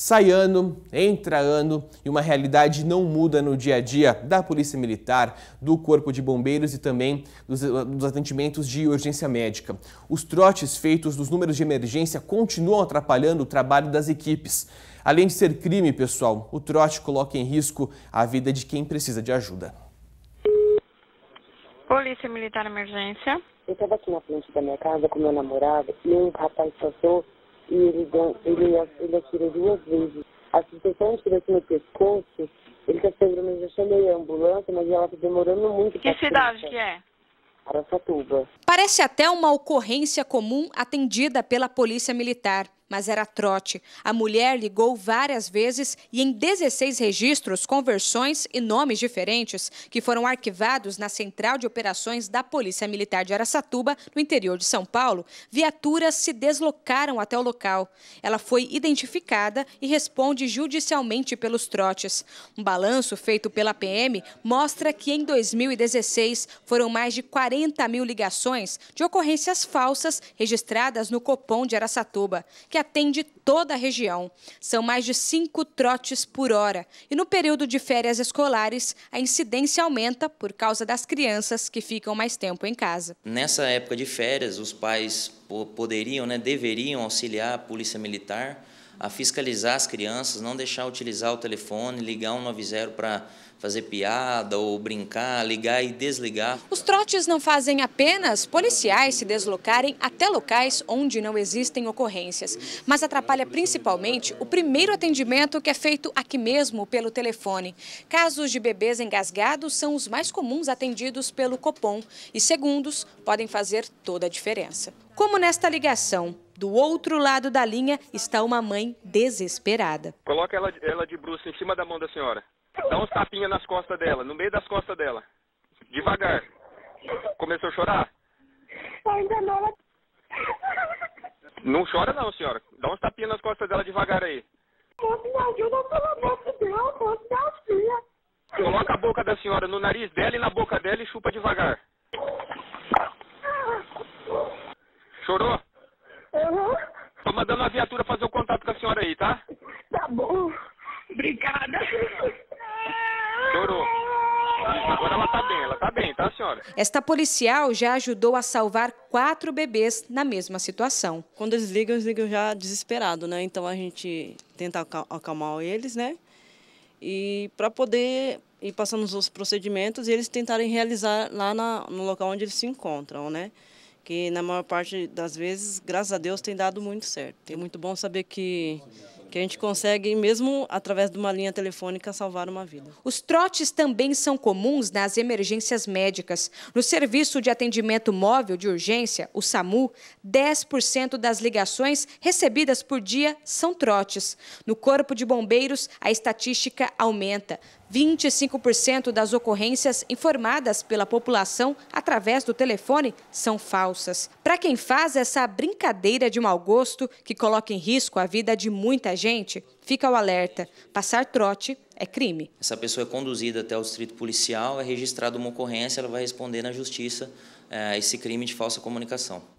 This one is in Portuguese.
Sai ano, entra ano e uma realidade não muda no dia a dia da Polícia Militar, do Corpo de Bombeiros e também dos, dos, atendimentos de urgência médica. Os trotes feitos nos números de emergência continuam atrapalhando o trabalho das equipes. Além de ser crime, pessoal, o trote coloca em risco a vida de quem precisa de ajuda. Polícia Militar Emergência. Eu estava aqui na frente da minha casa com meu namorado e um rapaz passou e ele, deu, ele, ele atirou duas vezes. A suspensão de aqui no pescoço, ele está segurando, eu já chamei a ambulância, mas ela está demorando muito. Que cidade que é? Aracatuba. Parece até uma ocorrência comum atendida pela Polícia Militar mas era trote. A mulher ligou várias vezes e em 16 registros com versões e nomes diferentes que foram arquivados na Central de Operações da Polícia Militar de Aracatuba, no interior de São Paulo, viaturas se deslocaram até o local. Ela foi identificada e responde judicialmente pelos trotes. Um balanço feito pela PM mostra que em 2016 foram mais de 40 mil ligações de ocorrências falsas registradas no Copom de Aracatuba, que que atende toda a região. São mais de cinco trotes por hora. E no período de férias escolares, a incidência aumenta por causa das crianças que ficam mais tempo em casa. Nessa época de férias, os pais poderiam, né, deveriam auxiliar a polícia militar a fiscalizar as crianças, não deixar utilizar o telefone, ligar 190 para fazer piada ou brincar, ligar e desligar. Os trotes não fazem apenas policiais se deslocarem até locais onde não existem ocorrências, mas atrapalha principalmente o primeiro atendimento que é feito aqui mesmo pelo telefone. Casos de bebês engasgados são os mais comuns atendidos pelo Copom e segundos podem fazer toda a diferença. Como nesta ligação, do outro lado da linha está uma mãe desesperada. Coloca ela, ela de bruxa em cima da mão da senhora. Dá uns tapinhas nas costas dela, no meio das costas dela. Devagar. Começou a chorar? Ainda não. Não chora não, senhora. Dá uns tapinhas nas costas dela devagar aí. Moço, me ajuda, pelo amor de Deus, moço, me auxilia. Coloca a boca da senhora no nariz dela e na boca dela e chupa devagar. Chorou? Uhum. Tô mandando a viatura fazer o contato com a senhora aí, tá? Tá bom. Obrigada. Chorou. Agora ela tá bem, ela tá bem, tá, senhora? Esta policial já ajudou a salvar quatro bebês na mesma situação. Quando eles ligam, eles ligam já desesperado, né? Então a gente tenta acalmar eles, né? E para poder ir passando os procedimentos e eles tentarem realizar lá na, no local onde eles se encontram, né? Que na maior parte das vezes, graças a Deus, tem dado muito certo. É muito bom saber que que a gente consegue, mesmo através de uma linha telefônica, salvar uma vida. Os trotes também são comuns nas emergências médicas. No Serviço de Atendimento Móvel de Urgência, o SAMU, 10% das ligações recebidas por dia são trotes. No Corpo de Bombeiros, a estatística aumenta. 25% das ocorrências informadas pela população através do telefone são falsas. Para quem faz essa brincadeira de mau gosto que coloca em risco a vida de muita gente, fica o alerta: passar trote é crime. Essa pessoa é conduzida até o distrito policial, é registrada uma ocorrência, ela vai responder na justiça eh, esse crime de falsa comunicação.